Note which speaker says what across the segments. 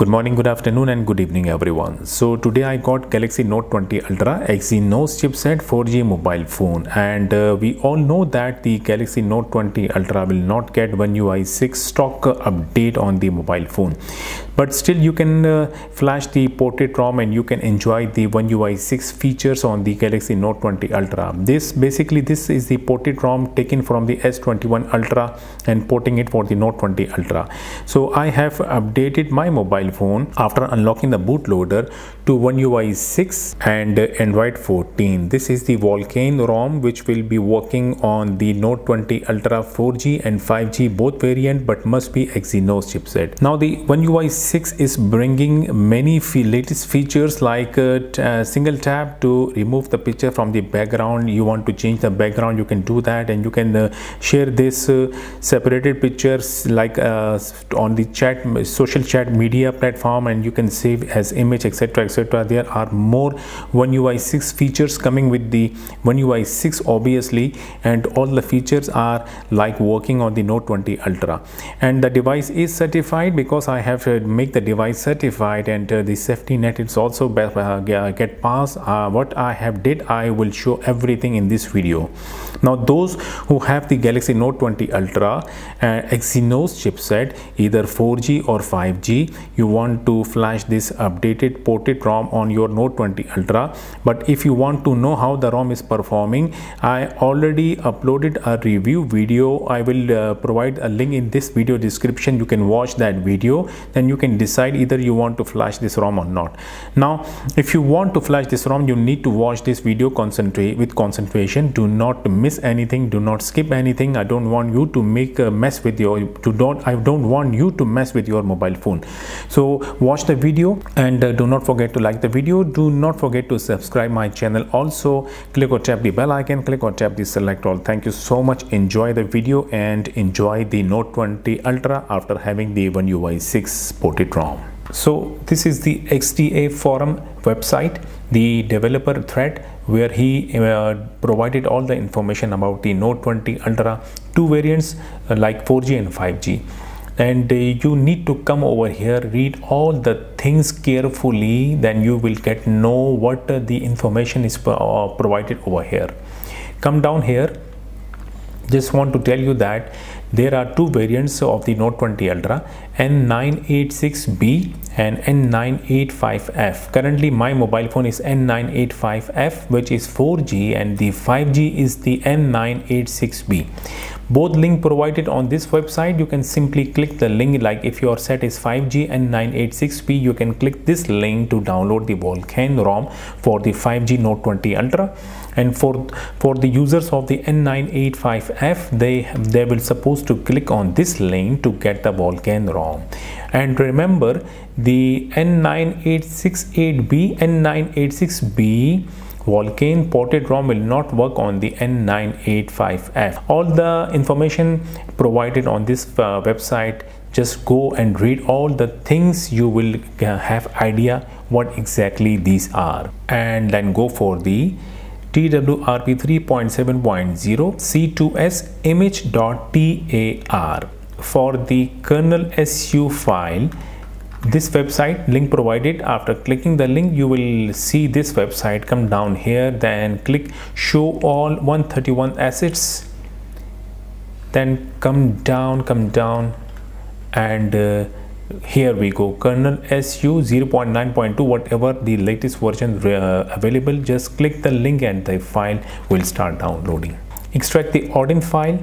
Speaker 1: Good morning, good afternoon, and good evening, everyone. So today I got Galaxy Note 20 Ultra Exynos chipset 4G mobile phone, and uh, we all know that the Galaxy Note 20 Ultra will not get One UI 6 stock update on the mobile phone, but still you can uh, flash the ported ROM and you can enjoy the One UI 6 features on the Galaxy Note 20 Ultra. This basically this is the ported ROM taken from the S21 Ultra and porting it for the Note 20 Ultra. So I have updated my mobile phone after unlocking the bootloader to One UI 6 and Android 14. This is the Vulcan ROM which will be working on the Note 20 Ultra 4G and 5G both variant but must be Exynos chipset. Now the One UI 6 is bringing many latest features like uh, uh, single tap to remove the picture from the background. You want to change the background you can do that and you can uh, share this uh, separated pictures like uh, on the chat social chat media platform and you can save as image etc etc there are more one ui 6 features coming with the one ui 6 obviously and all the features are like working on the note 20 ultra and the device is certified because i have uh, make the device certified and uh, the safety net is also uh, get passed. Uh, what i have did i will show everything in this video. Now those who have the galaxy note 20 ultra uh, exynos chipset either 4g or 5g you want to flash this updated ported ROM on your Note 20 Ultra. But if you want to know how the ROM is performing I already uploaded a review video. I will uh, provide a link in this video description. You can watch that video. Then you can decide either you want to flash this ROM or not. Now if you want to flash this ROM you need to watch this video concentrate with concentration. Do not miss anything. Do not skip anything. I don't want you to make a mess with your to don't I don't want you to mess with your mobile phone. So watch the video and uh, do not forget to like the video. Do not forget to subscribe my channel. Also click or tap the bell icon. Click or tap the select all. Thank you so much. Enjoy the video and enjoy the note 20 ultra after having the one ui 6 ported rom so this is the xda forum website the developer thread where he uh, provided all the information about the note 20 ultra two variants uh, like 4g and 5g and uh, you need to come over here read all the things carefully then you will get know what the information is uh, provided over here. Come down here. Just want to tell you that there are two variants of the Note 20 Ultra N986B and N985F. Currently my mobile phone is N985F which is 4G and the 5G is the N986B. Both link provided on this website you can simply click the link like if your set is 5G and 986p you can click this link to download the Vulcan ROM for the 5G Note 20 Ultra and for for the users of the N985F they they will supposed to click on this link to get the Vulcan ROM and remember the N9868B N986B Vulcan ported ROM will not work on the N985F. All the information provided on this uh, website just go and read all the things you will uh, have idea what exactly these are and then go for the TWRP 3.7.0 C2S image.tar for the kernel SU file this website link provided. After clicking the link you will see this website come down here. Then click show all 131 assets. Then come down come down and uh, here we go. Kernel su 0.9.2 whatever the latest version uh, available. Just click the link and the file will start downloading. Extract the odin file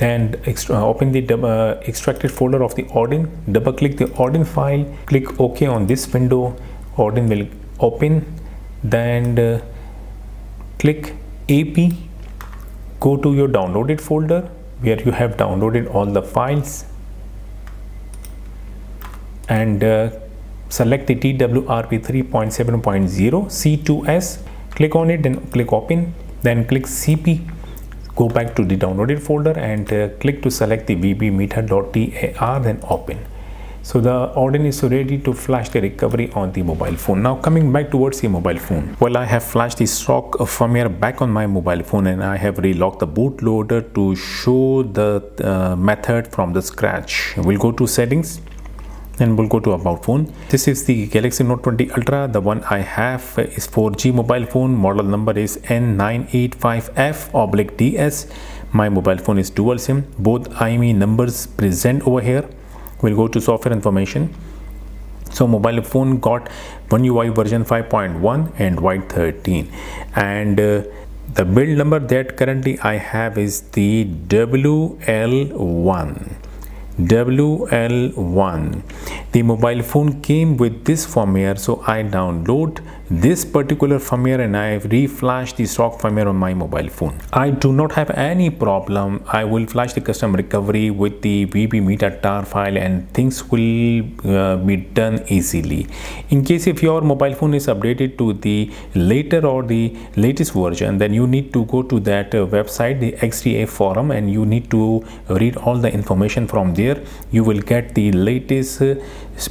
Speaker 1: then uh, open the uh, extracted folder of the Odin. Double click the Odin file. Click OK on this window. Odin will open. Then uh, click AP go to your downloaded folder where you have downloaded all the files and uh, select the TWRP 3.7.0 C2S click on it then click open then click CP go back to the downloaded folder and uh, click to select the vbmeta.tar then open so the Odin is ready to flash the recovery on the mobile phone. Now coming back towards the mobile phone. Well, I have flashed the stock firmware back on my mobile phone and I have relocked the bootloader to show the uh, method from the scratch. We'll go to settings, then we'll go to about phone. This is the galaxy note 20 ultra. The one i have is 4g mobile phone. Model number is n985f oblique ds my mobile phone is dual sim. Both IMEI numbers present over here. We'll go to software information. So mobile phone got one UI version 5.1 Android 13 and uh, the build number that currently I have is the WL1 WL1 the mobile phone came with this firmware so I download this particular firmware and I reflash the stock firmware on my mobile phone. I do not have any problem. I will flash the custom recovery with the VB Meta tar file and things will uh, be done easily. In case if your mobile phone is updated to the later or the latest version then you need to go to that uh, website the XDA forum and you need to read all the information from there. You will get the latest uh,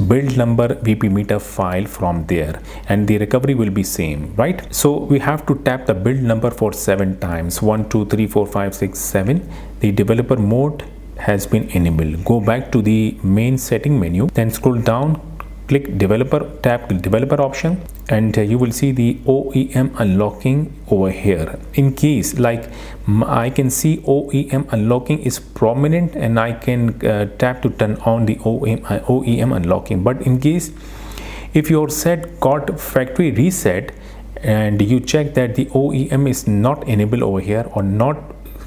Speaker 1: build number VB Meta file from there and the recovery will be same right? So we have to tap the build number for seven times. One two three four five six seven. The developer mode has been enabled. Go back to the main setting menu then scroll down click developer tap developer option and uh, you will see the OEM unlocking over here. In case like I can see OEM unlocking is prominent and I can uh, tap to turn on the OEM, uh, OEM unlocking. But in case if your set got factory reset and you check that the OEM is not enabled over here or not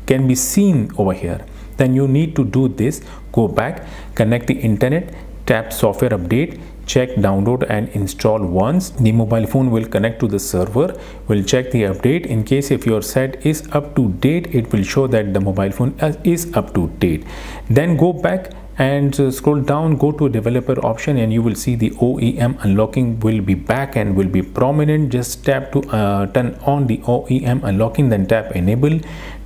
Speaker 1: can be seen over here then you need to do this. Go back connect the internet tap software update check download and install once. The mobile phone will connect to the server will check the update. In case if your set is up to date it will show that the mobile phone is up to date. Then go back and uh, scroll down go to developer option and you will see the OEM unlocking will be back and will be prominent. Just tap to uh, turn on the OEM unlocking then tap enable.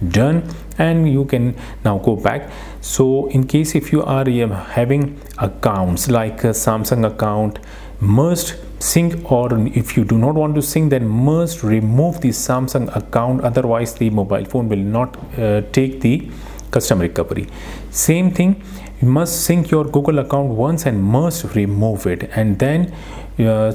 Speaker 1: Done. And you can now go back. So in case if you are uh, having accounts like a Samsung account must sync or if you do not want to sync then must remove the Samsung account. Otherwise the mobile phone will not uh, take the custom recovery. Same thing you must sync your google account once and must remove it. And then uh,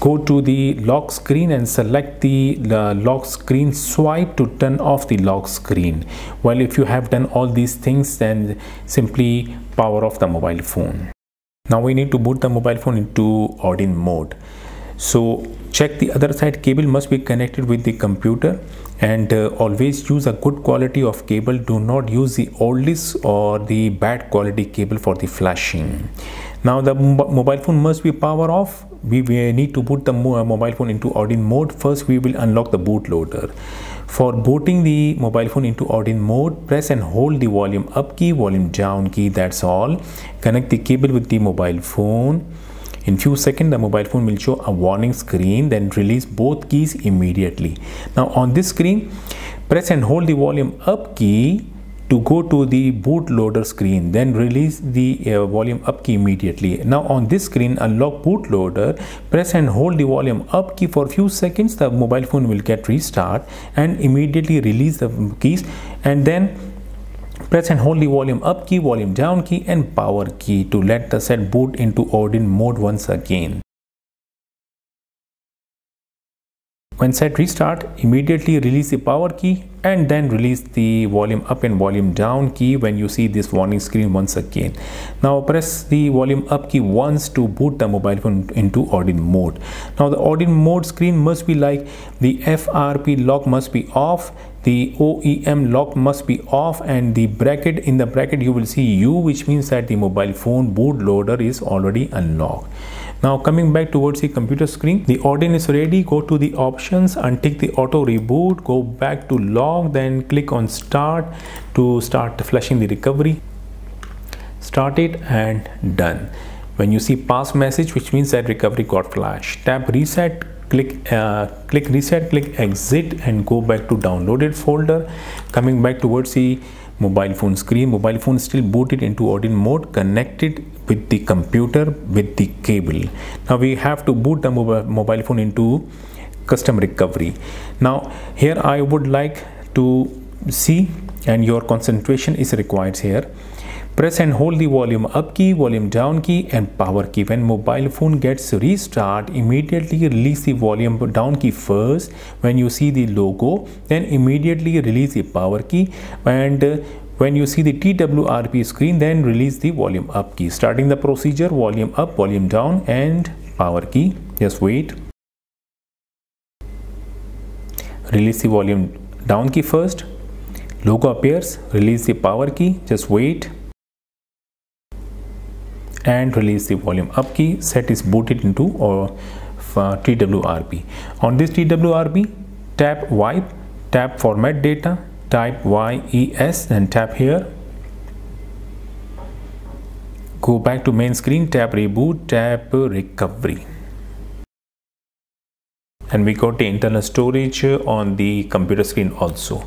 Speaker 1: go to the lock screen and select the, lock screen swipe to turn off the lock screen. Well if you have done all these things then simply power off the mobile phone. Now we need to boot the mobile phone into Odin mode. So check the other side. Cable must be connected with the computer and uh, always use a good quality of cable. Do not use the oldest or the bad quality cable for the flashing. Now the mobile phone must be power off. We, we need to put the mobile phone into Odin mode. First we will unlock the bootloader for booting the mobile phone into Odin mode press and hold the volume up key volume down key that's all. Connect the cable with the mobile phone in few seconds, the mobile phone will show a warning screen, then release both keys immediately. Now on this screen, press and hold the volume up key to go to the bootloader screen then release the uh, volume up key immediately now on this screen unlock bootloader press and hold the volume up key for few seconds the mobile phone will get restart and immediately release the keys and then Press and hold the volume up key, volume down key and power key to let the set boot into Odin mode once again. When set restart, immediately release the power key and then release the volume up and volume down key when you see this warning screen once again. Now press the volume up key once to boot the mobile phone into Odin mode. Now the Odin mode screen must be like the FRP lock must be off the OEM lock must be off and the bracket in the bracket you will see U which means that the mobile phone bootloader is already unlocked. Now coming back towards the computer screen, the Odin is ready. Go to the options, untick the auto reboot, go back to log, then click on start to start flashing the recovery. Start it and done. When you see pass message, which means that recovery got flashed, tap reset, click uh, click reset, click exit and go back to downloaded folder. Coming back towards the mobile phone screen mobile phone still booted into Odin mode connected with the computer with the cable. Now we have to boot the mobile phone into custom recovery. Now here I would like to see and your concentration is required here Press and hold the volume up key, volume down key and power key. When mobile phone gets restart, immediately release the volume down key first. When you see the logo, then immediately release the power key and uh, when you see the TWRP screen, then release the volume up key. Starting the procedure, volume up, volume down and power key. Just wait. Release the volume down key first. Logo appears, release the power key, just wait and release the volume up key. Set is booted into or uh, TWRP on this TWRP tap wipe tap format data type YES and tap here. Go back to main screen tap reboot tap recovery. And we got the internal storage on the computer screen also.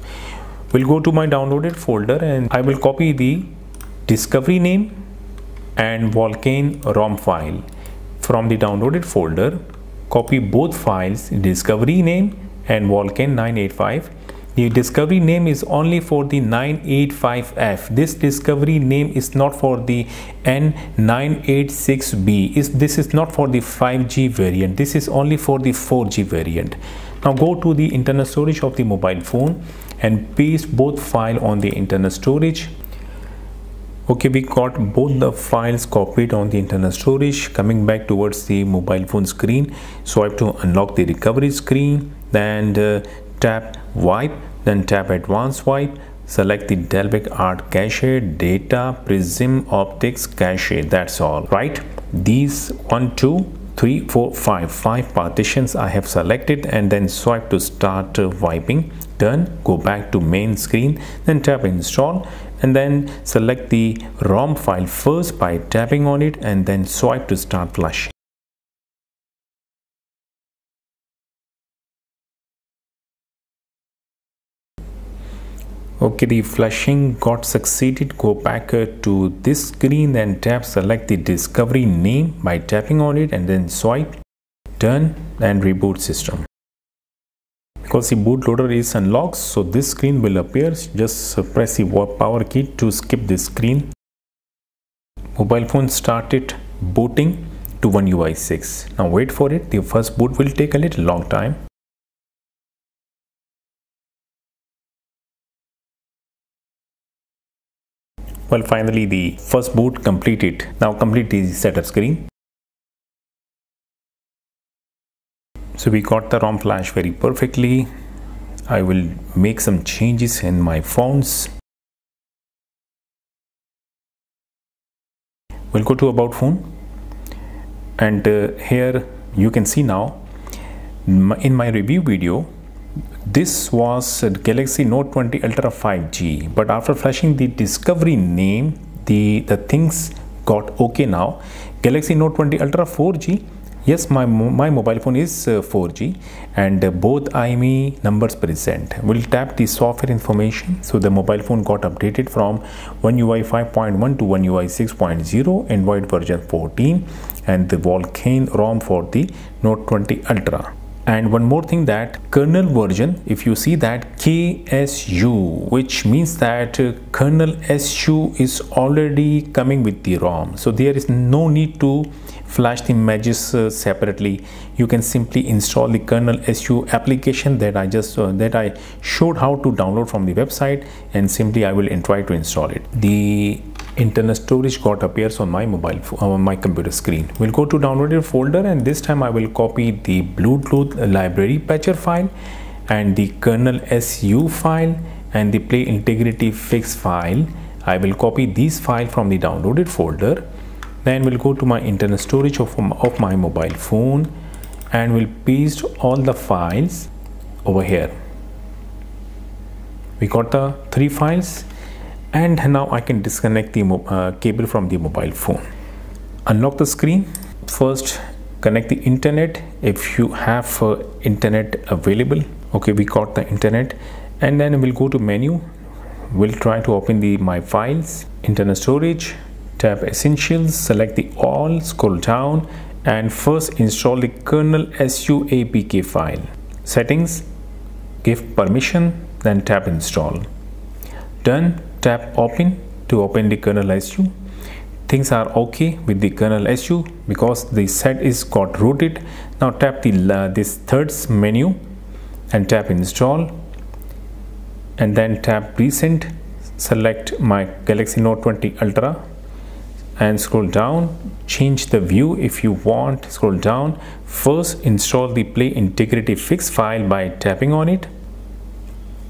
Speaker 1: We'll go to my downloaded folder and I will copy the discovery name and Vulcan ROM file. From the downloaded folder copy both files discovery name and Vulcan 985 the discovery name is only for the 985F this discovery name is not for the N986B is this is not for the 5G variant. This is only for the 4G variant. Now go to the internal storage of the mobile phone and paste both file on the internal storage okay we got both the files copied on the internal storage. Coming back towards the mobile phone screen. Have to unlock the recovery screen. Then uh, tap wipe. Then tap advanced wipe. Select the Dalvik art cache data prism optics cache. That's all right? These one two three four five five partitions i have selected. And then swipe to start uh, wiping. Done. Go back to main screen. Then tap install and then select the ROM file first by tapping on it and then swipe to start flash. okay the flashing got succeeded go back uh, to this screen then tap select the discovery name by tapping on it and then swipe done and reboot system because the bootloader is unlocked so this screen will appear. Just press the power key to skip this screen. Mobile phone started booting to one UI 6 now wait for it. The first boot will take a little long time. Well finally the first boot completed. Now complete the setup screen so we got the ROM flash very perfectly. I will make some changes in my fonts. We'll go to about phone. And uh, here you can see now in my review video this was Galaxy Note 20 Ultra 5G but after flashing the discovery name the the things got okay now. Galaxy Note 20 Ultra 4G yes my my mobile phone is uh, 4g and uh, both IMEI numbers present. We'll tap the software information. So the mobile phone got updated from one UI 5.1 to one UI 6.0 android version 14 and the Vulcan rom for the note 20 ultra. And one more thing that kernel version if you see that ksu which means that uh, kernel su is already coming with the rom. So there is no need to flash the images uh, separately. You can simply install the kernel su application that i just uh, that i showed how to download from the website and simply i will try to install it. The internal storage got appears on my mobile on my computer screen. We'll go to downloaded folder and this time i will copy the bluetooth library patcher file and the kernel su file and the play integrity fix file. I will copy these file from the downloaded folder then we'll go to my internal storage of, of my mobile phone and we'll paste all the files over here. We got the three files and now I can disconnect the uh, cable from the mobile phone. Unlock the screen. First connect the internet if you have uh, internet available. Okay we got the internet. And then we'll go to menu. We'll try to open the my files internal storage tap essentials select the all scroll down and first install the kernel su apk file. Settings give permission then tap install. Done tap open to open the kernel SU things are okay with the kernel SU because the set is got rooted. Now tap the uh, this third menu and tap install. And then tap recent. Select my Galaxy Note 20 Ultra and scroll down. Change the view if you want. Scroll down. First install the play integrity fix file by tapping on it.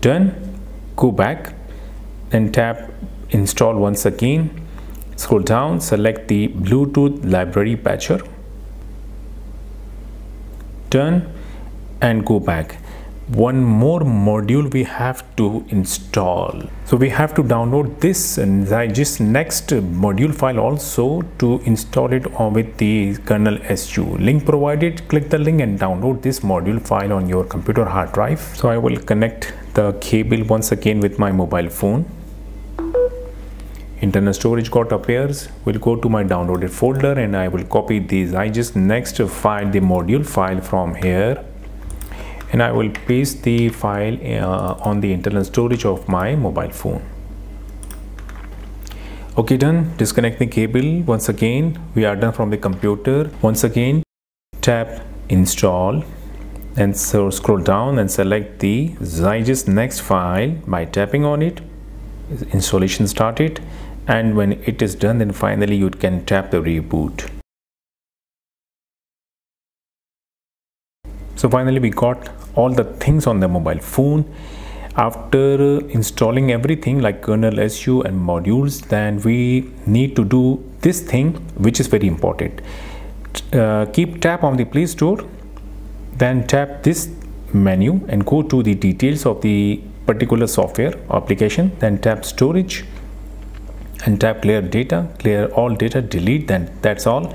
Speaker 1: Done. Go back. Then tap install once again. Scroll down. Select the bluetooth library patcher. Done. And go back one more module we have to install. So we have to download this and just next module file also to install it on with the kernel su link provided click the link and download this module file on your computer hard drive. So i will connect the cable once again with my mobile phone. Internal storage got appears. Will go to my downloaded folder and i will copy these i just next file the module file from here and I will paste the file uh, on the internal storage of my mobile phone. Okay done. Disconnect the cable. Once again we are done from the computer. Once again tap install and so scroll down and select the Zygisk Next file. By tapping on it installation started. And when it is done then finally you can tap the reboot. So finally we got all the things on the mobile phone. After installing everything like kernel su and modules then we need to do this thing which is very important. Uh, keep tap on the play store then tap this menu and go to the details of the particular software application then tap storage and tap clear data clear all data delete then that's all.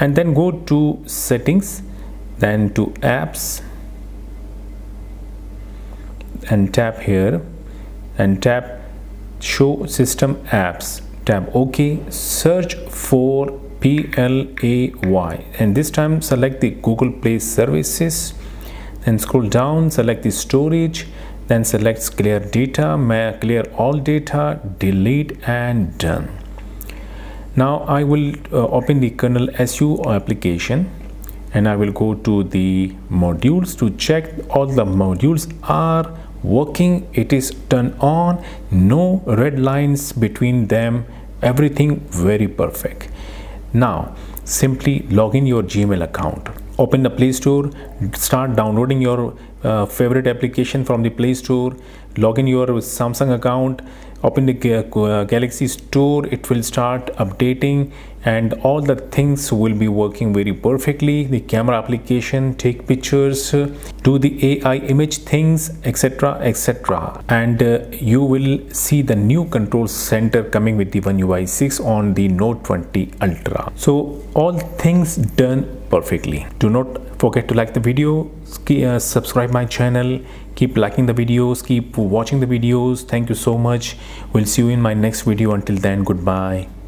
Speaker 1: And then go to settings then to apps and tap here and tap show system apps. Tap ok. Search for play and this time select the google play services. Then scroll down select the storage. Then select clear data clear all data delete and done. Now i will uh, open the kernel su application and I will go to the modules to check all the modules are working it is turned on no red lines between them everything very perfect. Now simply log in your gmail account. Open the play store start downloading your uh, favorite application from the play store. Log in your samsung account open the uh, galaxy store. It will start updating and all the things will be working very perfectly. The camera application take pictures do the ai image things etc etc and uh, you will see the new control center coming with the one ui 6 on the note 20 ultra. So all things done perfectly. Do not forget to like the video uh, subscribe my channel keep liking the videos keep watching the videos. Thank you so much. We'll see you in my next video. Until then goodbye